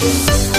Bye.